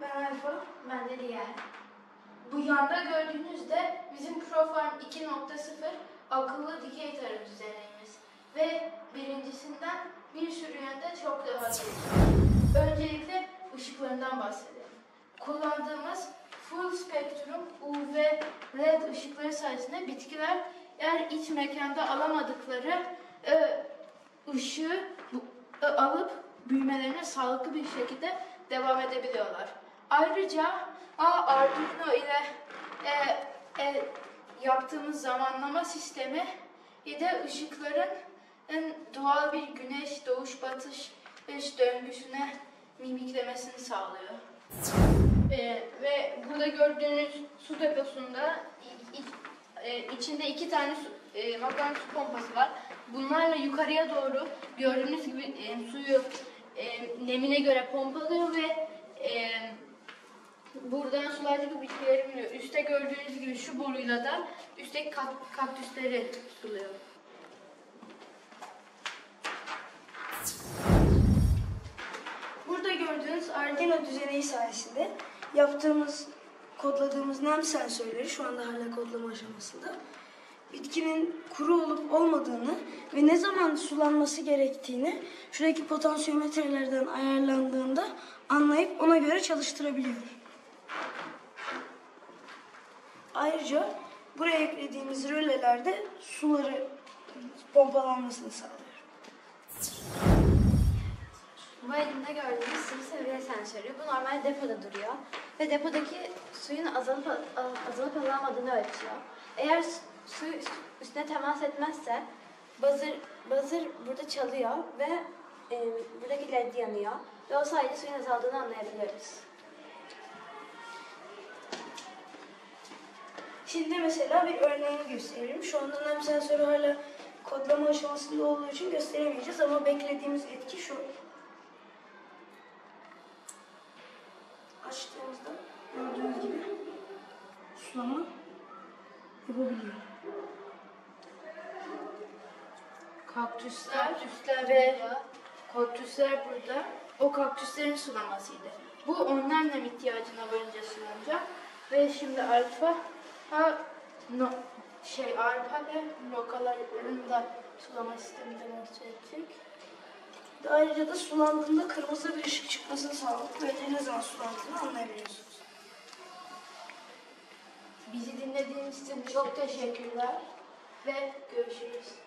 sende diye. Bu yanda gördüğünüzde bizim ProFarm 2.0 akıllı dikey tarım düzenimiz. Ve birincisinden bir sürü yönde çok daha gelişmiş. Öncelikle ışıklarından bahsedelim. Kullandığımız full spektrum UV LED ışıkları sayesinde bitkiler eğer iç mekanda alamadıkları e, ışığı bu- e, alıp büyümelerine sağlıklı bir şekilde devam edebiliyorlar. Ayrıca A, Arduino ile e, e, yaptığımız zamanlama sistemi de ışıkların en doğal bir güneş doğuş batış batış döngüsüne mimiklemesini sağlıyor. Ee, ve burada gördüğünüz su deposunda e, içinde iki tane su, e, magnetik su pompası var. Bunlarla yukarıya doğru gördüğünüz gibi e, suyu e, nemine göre pompalıyor ve buradan sulardaki bitkileri buluyor. Üste gördüğünüz gibi şu boruyla da üstteki kat- kaktüsleri suluyor. Burada gördüğünüz Arduino düzeneği sayesinde yaptığımız, kodladığımız nem sensörleri şu anda hala kodlama aşamasında. Bitkinin kuru olup olmadığını ve ne zaman sulanması gerektiğini şuradaki potansiyometrelerden ayarlandığında anlayıp ona göre çalıştırabiliyor. Ayrıca buraya eklediğimiz rölelerde suları pompalanmasını sağlıyor. Bu elimde gördüğünüz sıvı seviye sensörü. Bu normal depoda duruyor. Ve depodaki suyun azalıp, azalıp azalmadığını ölçüyor. Eğer su üstüne temas etmezse buzzer, buzzer burada çalıyor ve e, buradaki led yanıyor. Ve o sayede suyun azaldığını anlayabiliyoruz. Şimdi mesela bir örneğini gösterelim. Şu anda nem sensörü hala kodlama aşamasında olduğu için gösteremeyeceğiz ama beklediğimiz etki şu. Açtığımızda gördüğünüz gibi sulama yapabiliyor. Kaktüsler üstler ve kaktüsler burada. O kaktüslerin sulamasıydı. Bu ondan nem ihtiyacına varınca sulanacak. Ve şimdi alfa ha, no, şey arpa ve rokaların da sulama sisteminden bahsedecek. Ayrıca da sulandığında kırmızı bir ışık çıkmasını sağlayıp böylece ne zaman sulandığını anlayabiliyorsunuz. Bizi dinlediğiniz için çok teşekkürler ve görüşürüz.